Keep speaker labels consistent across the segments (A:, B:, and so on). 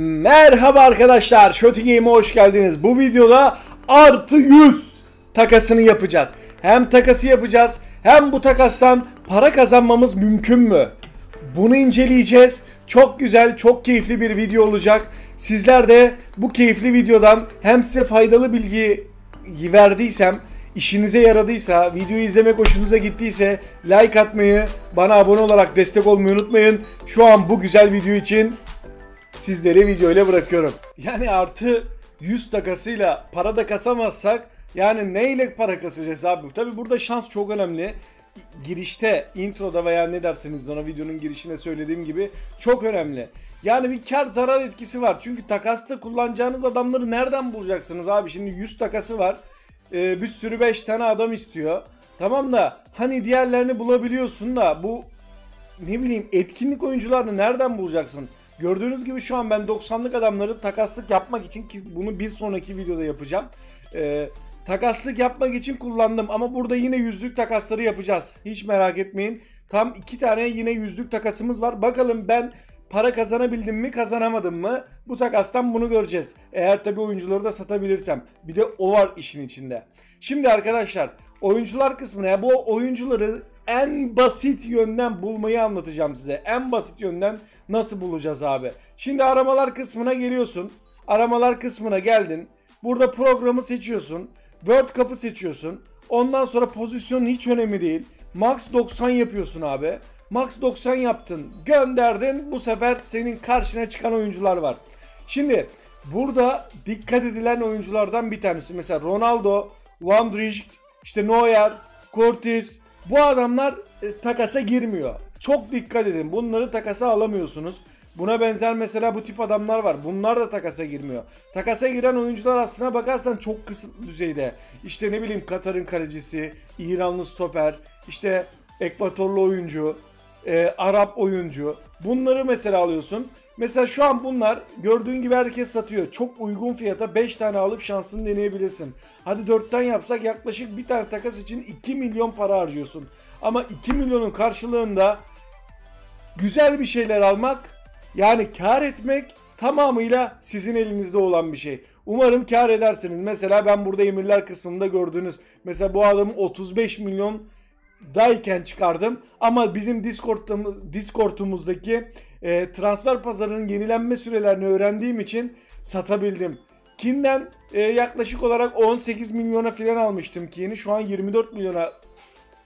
A: Merhaba arkadaşlar, Shoti Game'e hoş geldiniz. Bu videoda artı 100 takasını yapacağız. Hem takası yapacağız, hem bu takastan para kazanmamız mümkün mü? Bunu inceleyeceğiz. Çok güzel, çok keyifli bir video olacak. Sizler de bu keyifli videodan hem size faydalı bilgi verdiysem, işinize yaradıysa, videoyu izlemek hoşunuza gittiyse like atmayı, bana abone olarak destek olmayı unutmayın. Şu an bu güzel video için sizleri video ile bırakıyorum. Yani artı 100 takasıyla para da kasamazsak yani neyle para kasacağız abi? Tabi burada şans çok önemli. Girişte, introda veya ne dersiniz ona videonun girişine söylediğim gibi çok önemli. Yani bir kar zarar etkisi var. Çünkü takasta kullanacağınız adamları nereden bulacaksınız abi? Şimdi 100 takası var. Ee, bir sürü 5 tane adam istiyor. Tamam da hani diğerlerini bulabiliyorsun da bu ne bileyim etkinlik oyuncularını nereden bulacaksın? Gördüğünüz gibi şu an ben 90'lık adamları takaslık yapmak için ki bunu bir sonraki videoda yapacağım. Ee, takaslık yapmak için kullandım ama burada yine yüzlük takasları yapacağız. Hiç merak etmeyin. Tam iki tane yine yüzlük takasımız var. Bakalım ben para kazanabildim mi kazanamadım mı? Bu takastan bunu göreceğiz. Eğer tabi oyuncuları da satabilirsem. Bir de o var işin içinde. Şimdi arkadaşlar oyuncular kısmına bu oyuncuları en basit yönden bulmayı anlatacağım size. En basit yönden nasıl bulacağız abi? Şimdi aramalar kısmına geliyorsun. Aramalar kısmına geldin. Burada programı seçiyorsun. World Cup'ı seçiyorsun. Ondan sonra pozisyonun hiç önemli değil. Max 90 yapıyorsun abi. Max 90 yaptın. Gönderdin. Bu sefer senin karşına çıkan oyuncular var. Şimdi burada dikkat edilen oyunculardan bir tanesi. Mesela Ronaldo, Van Dijk, işte Neuer, Curtis, bu adamlar e, takasa girmiyor. Çok dikkat edin. Bunları takasa alamıyorsunuz. Buna benzer mesela bu tip adamlar var. Bunlar da takasa girmiyor. Takasa giren oyuncular aslına bakarsan çok kısıtlı düzeyde. İşte ne bileyim Katar'ın kalecisi, İranlı stoper, işte Ekvatorlu oyuncu, e, Arap oyuncu. Bunları mesela alıyorsun. Mesela şu an bunlar gördüğün gibi herkes satıyor. Çok uygun fiyata 5 tane alıp şansını deneyebilirsin. Hadi 4'ten yapsak yaklaşık bir tane takas için 2 milyon para harcıyorsun. Ama 2 milyonun karşılığında güzel bir şeyler almak yani kar etmek tamamıyla sizin elinizde olan bir şey. Umarım kar edersiniz. Mesela ben burada emirler kısmında gördüğünüz mesela bu adamı 35 milyon dayken çıkardım ama bizim Discord'umuz, Discord'umuzdaki e, transfer pazarının yenilenme sürelerini öğrendiğim için satabildim. Kinden e, yaklaşık olarak 18 milyona falan almıştım Ki'ni. Şu an 24 milyona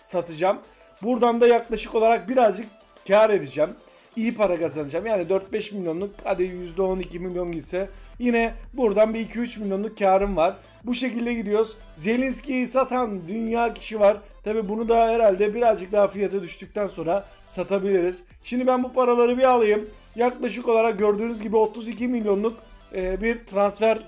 A: satacağım. Buradan da yaklaşık olarak birazcık kar edeceğim. İyi para kazanacağım. Yani 4-5 milyonluk hadi %12 milyon gitse yine buradan bir 2-3 milyonluk karım var. Bu şekilde gidiyoruz. Zelinski'yi satan dünya kişi var. Tabi bunu da herhalde birazcık daha fiyatı düştükten sonra satabiliriz. Şimdi ben bu paraları bir alayım. Yaklaşık olarak gördüğünüz gibi 32 milyonluk e, bir transfer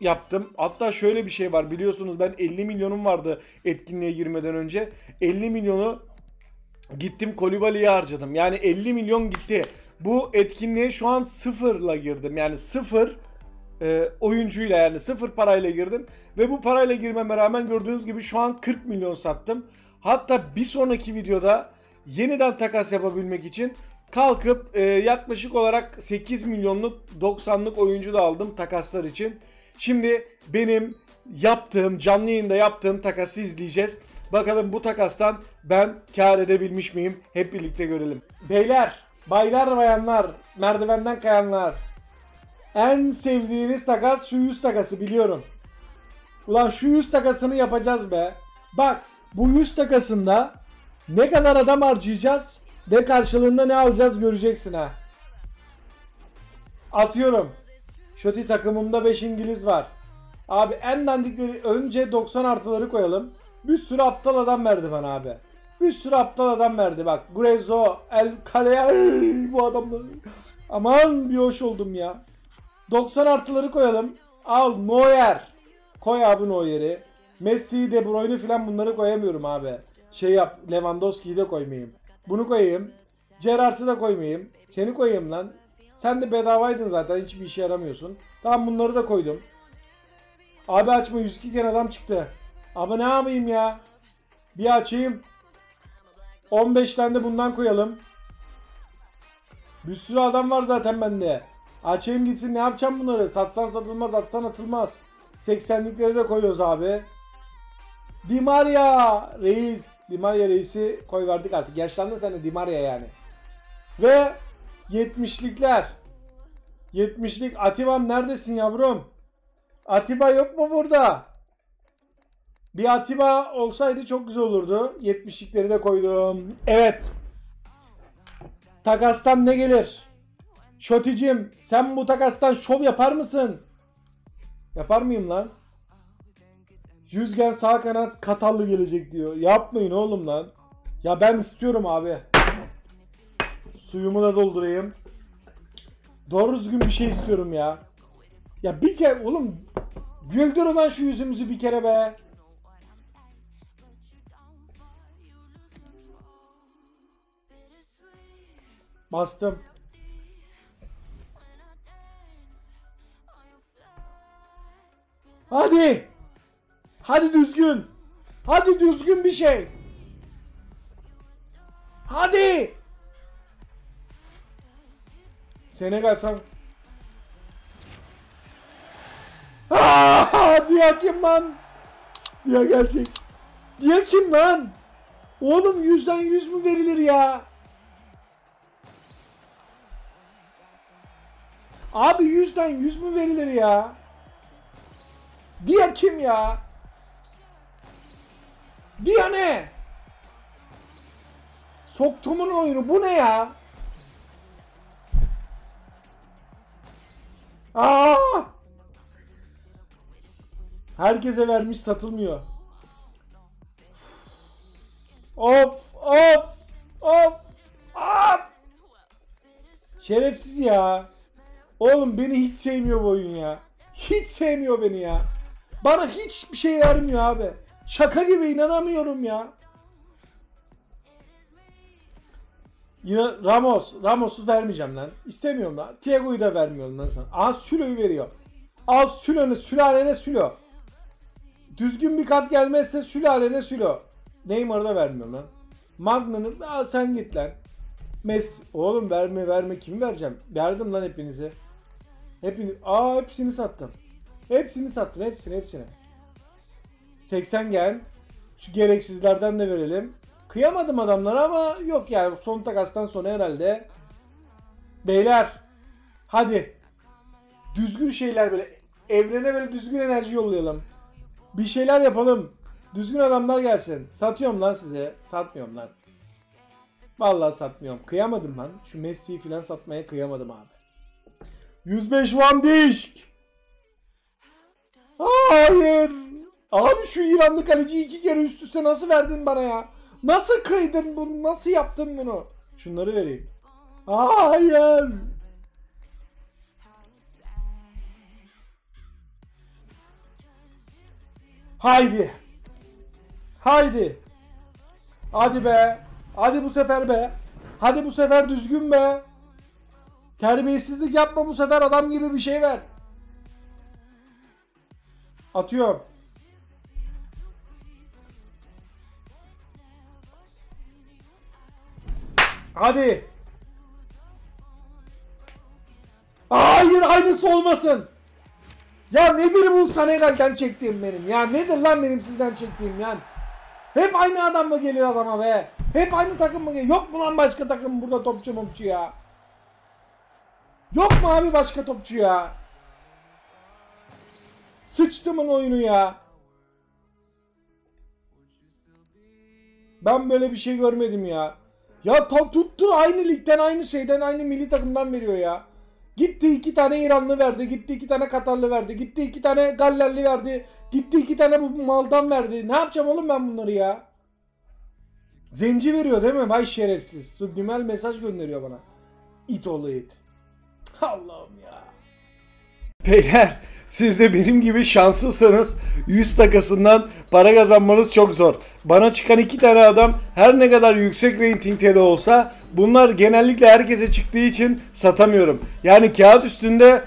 A: yaptım. Hatta şöyle bir şey var biliyorsunuz ben 50 milyonum vardı etkinliğe girmeden önce. 50 milyonu gittim Kolibali'ye harcadım. Yani 50 milyon gitti. Bu etkinliğe şu an sıfırla girdim. Yani sıfır e, oyuncuyla yani sıfır parayla girdim. Ve bu parayla girmeme rağmen gördüğünüz gibi şu an 40 milyon sattım. Hatta bir sonraki videoda yeniden takas yapabilmek için kalkıp e, yaklaşık olarak 8 milyonluk 90'lık oyuncu da aldım takaslar için. Şimdi benim yaptığım canlı yayında yaptığım takası izleyeceğiz. Bakalım bu takastan ben kar edebilmiş miyim? Hep birlikte görelim. Beyler, baylar, bayanlar, merdivenden kayanlar. En sevdiğiniz takas şu 100 takası biliyorum. Ulan şu 100 takasını yapacağız be. Bak bu 100 takasında ne kadar adam harcayacağız ve karşılığında ne alacağız göreceksin ha. Atıyorum. Şoti takımımda 5 İngiliz var. Abi en dandik önce 90 artıları koyalım. Bir sürü aptal adam verdi bana abi. Bir sürü aptal adam verdi bak. Grezzo, El Kalea bu adamlar. Aman bir hoş oldum ya. 90 artıları koyalım. Al Neuer. Koy abi Neuer'i. Messi, De Bruyne falan bunları koyamıyorum abi. Şey yap Lewandowski'yi de koymayayım. Bunu koyayım. Gerrard'ı da koymayayım. Seni koyayım lan. Sen de bedavaydın zaten hiçbir işe yaramıyorsun. Tamam bunları da koydum. Abi açma 102 kere adam çıktı. Ama ne yapayım ya? Bir açayım. 15 tane de bundan koyalım. Bir sürü adam var zaten bende. Açayım gitsin ne yapacağım bunları? Satsan satılmaz atsan atılmaz. 80'likleri de koyuyoruz abi. Di Maria reis. Di Maria reisi koy verdik artık. Yaşlandın sen de Di Maria yani. Ve 70'likler. 70'lik Atiba'm neredesin yavrum? Atiba yok mu burada? Bir Atiba olsaydı çok güzel olurdu. 70'likleri de koydum. Evet. Takastan ne gelir? Şoticim sen bu takastan şov yapar mısın? Yapar mıyım lan? Yüzgen sağ kanat Katarlı gelecek diyor. Yapmayın oğlum lan. Ya ben istiyorum abi. Suyumu da doldurayım. Doğru düzgün bir şey istiyorum ya. Ya bir kere oğlum güldür lan şu yüzümüzü bir kere be. Bastım. Hadi. Hadi düzgün. Hadi düzgün bir şey. Hadi. Senegal sen. Aa, kim lan? Diya gerçek. Diya kim lan? Oğlum yüzden yüz mü verilir ya? Abi yüzden yüz mü verilir ya? Dia kim ya? Dia ne? Soktumun oyunu bu ne ya? Aa! Herkese vermiş satılmıyor. Of of of of. Şerefsiz ya. Oğlum beni hiç sevmiyor bu oyun ya. Hiç sevmiyor beni ya. Bana hiçbir şey vermiyor abi. Şaka gibi inanamıyorum ya. Yine Ramos. Ramos'u vermeyeceğim lan. İstemiyorum lan. Thiago'yu da vermiyorum lan sana. Aha Sülo'yu veriyor. Al Sülo'nu. Sülalene Sülo. Düzgün bir kart gelmezse sülalene Sülo. Neymar'ı da vermiyorum lan. Magnan'ı al sen git lan. Messi. Oğlum verme verme kimi vereceğim? Verdim lan hepinize. Hepini, aa hepsini sattım. Hepsini sattım. Hepsini hepsini. 80 gel. Şu gereksizlerden de verelim. Kıyamadım adamlara ama yok yani son takastan sonra herhalde. Beyler. Hadi. Düzgün şeyler böyle. Evrene böyle düzgün enerji yollayalım. Bir şeyler yapalım. Düzgün adamlar gelsin. Satıyorum lan size. Satmıyorum lan. Vallahi satmıyorum. Kıyamadım lan. Şu Messi'yi falan satmaya kıyamadım abi. 105 Van Dijk. Hayır. Abi şu İranlı kaleciyi iki kere üst üste nasıl verdin bana ya? Nasıl kıydın bunu? Nasıl yaptın bunu? Şunları vereyim. Hayır. Haydi. Haydi. Hadi be. Hadi bu sefer be. Hadi bu sefer düzgün be. Terbiyesizlik yapma bu sefer adam gibi bir şey ver. Atıyorum. Hadi. Hayır aynısı olmasın. Ya nedir bu Senegal'den çektiğim benim ya? Nedir lan benim sizden çektiğim ya? Hep aynı adam mı gelir adama be? Hep aynı takım mı gelir? Yok mu lan başka takım burada topçu mopçu ya? Yok mu abi başka topçu ya? Sıçtımın oyunu ya. Ben böyle bir şey görmedim ya. Ya ta tuttu aynı ligden aynı şeyden aynı milli takımdan veriyor ya. Gitti iki tane İranlı verdi. Gitti iki tane Katarlı verdi. Gitti iki tane Gallerli verdi. Gitti iki tane bu Mal'dan verdi. Ne yapacağım oğlum ben bunları ya? Zenci veriyor değil mi? Vay şerefsiz. Subliminal mesaj gönderiyor bana. İt oğlu it. Allah'ım ya. Beyler siz de benim gibi şanslısınız 100 takasından para kazanmanız çok zor. Bana çıkan iki tane adam her ne kadar yüksek reytingte de olsa bunlar genellikle herkese çıktığı için satamıyorum. Yani kağıt üstünde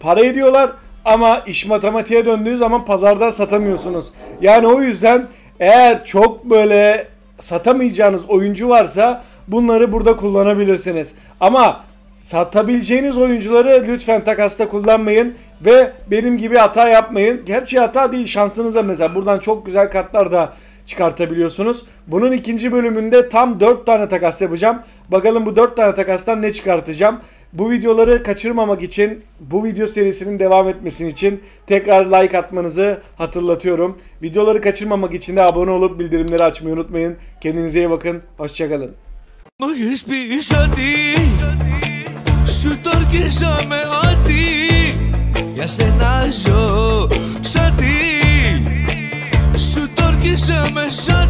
A: para ediyorlar ama iş matematiğe döndüğü zaman pazardan satamıyorsunuz. Yani o yüzden eğer çok böyle satamayacağınız oyuncu varsa bunları burada kullanabilirsiniz. Ama Satabileceğiniz oyuncuları lütfen takasta kullanmayın ve benim gibi hata yapmayın. Gerçi hata değil şansınıza mesela buradan çok güzel kartlar da çıkartabiliyorsunuz. Bunun ikinci bölümünde tam 4 tane takas yapacağım. Bakalım bu 4 tane takastan ne çıkartacağım. Bu videoları kaçırmamak için, bu video serisinin devam etmesi için tekrar like atmanızı hatırlatıyorum. Videoları kaçırmamak için de abone olup bildirimleri açmayı unutmayın. Kendinize iyi bakın. Hoşçakalın.
B: Σου το ορκίζομαι ότι Για σένα ζω Σαν τι Σου το ορκίζομαι σαν